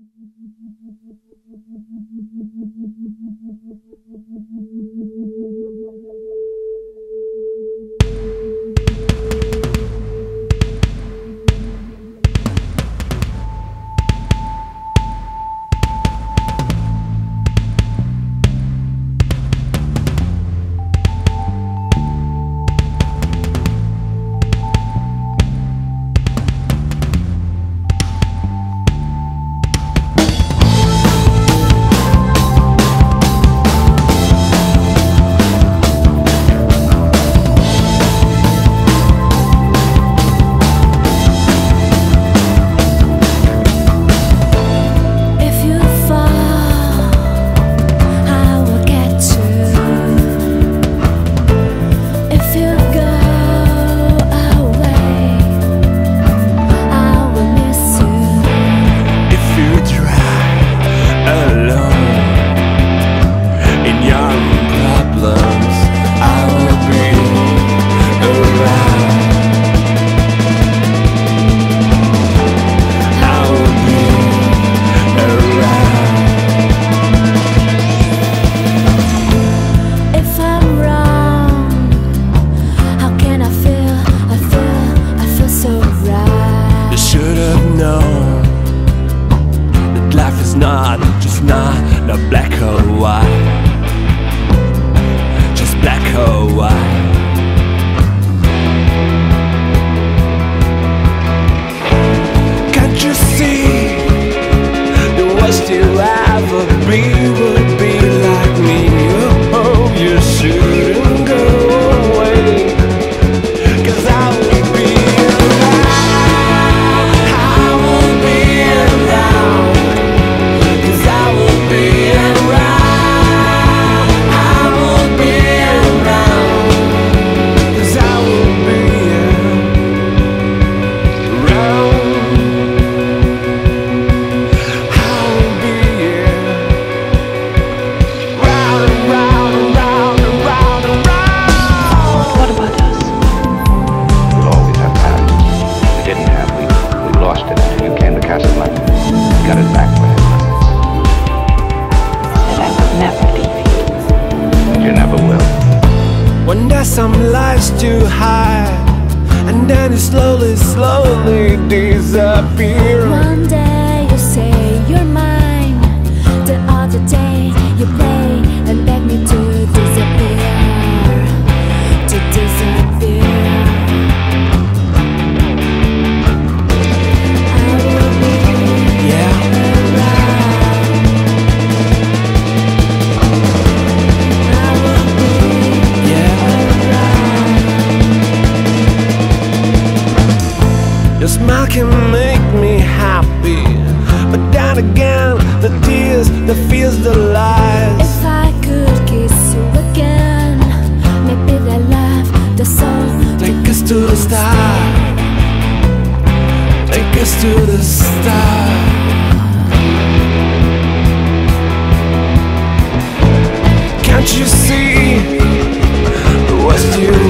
Thank you. hole, just black or white. And there's some lies to hide And then it slowly, slowly disappears. One day Smile can make me happy. But then again, the tears, the fears, the lies. If I could kiss you again Maybe the love, the soul Take us to the star. Take us to the star. Can't you see? The West you